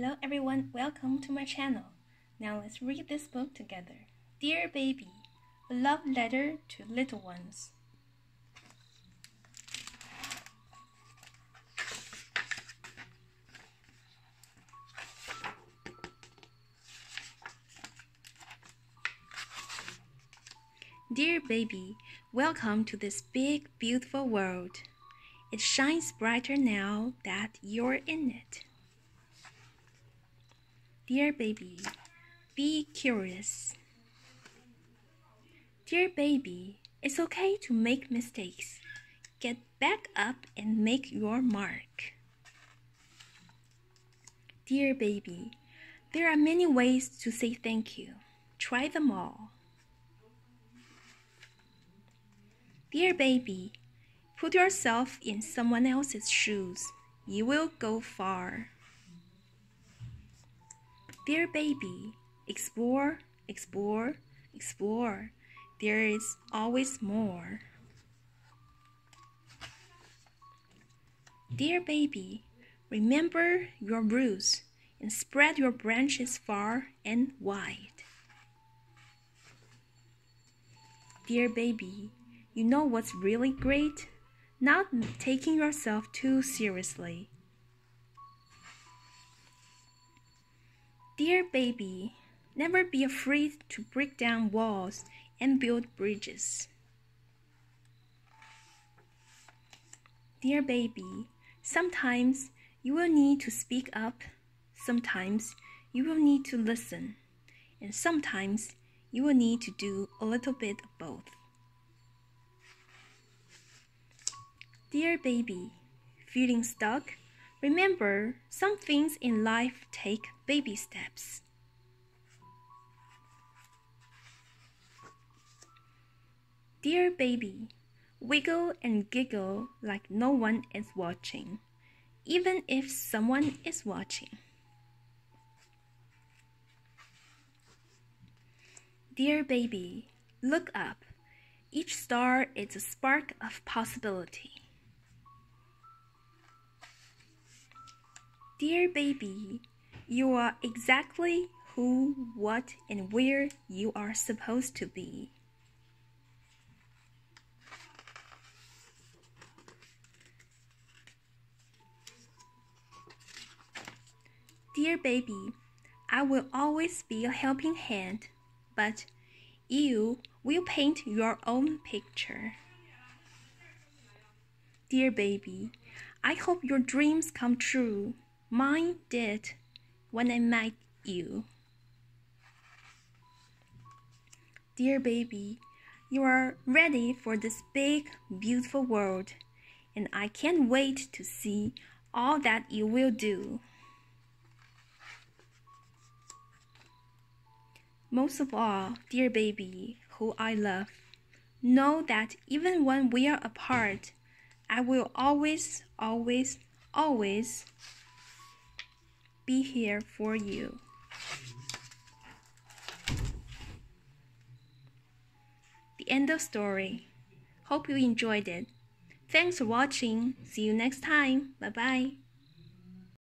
Hello everyone, welcome to my channel. Now let's read this book together. Dear Baby, a love letter to little ones. Dear baby, welcome to this big, beautiful world. It shines brighter now that you're in it. Dear baby, be curious. Dear baby, it's okay to make mistakes. Get back up and make your mark. Dear baby, there are many ways to say thank you. Try them all. Dear baby, put yourself in someone else's shoes. You will go far. Dear baby, explore, explore, explore. There is always more. Dear baby, remember your roots and spread your branches far and wide. Dear baby, you know what's really great? Not taking yourself too seriously. Dear baby, never be afraid to break down walls and build bridges. Dear baby, sometimes you will need to speak up, sometimes you will need to listen, and sometimes you will need to do a little bit of both. Dear baby, feeling stuck? Remember, some things in life take baby steps. Dear baby, wiggle and giggle like no one is watching, even if someone is watching. Dear baby, look up. Each star is a spark of possibility. Dear baby, you are exactly who, what, and where you are supposed to be. Dear baby, I will always be a helping hand, but you will paint your own picture. Dear baby, I hope your dreams come true. Mine did when I met you. Dear baby, you are ready for this big, beautiful world, and I can't wait to see all that you will do. Most of all, dear baby, who I love, know that even when we are apart, I will always, always, always be here for you. The end of story. Hope you enjoyed it. Thanks for watching. See you next time. Bye bye.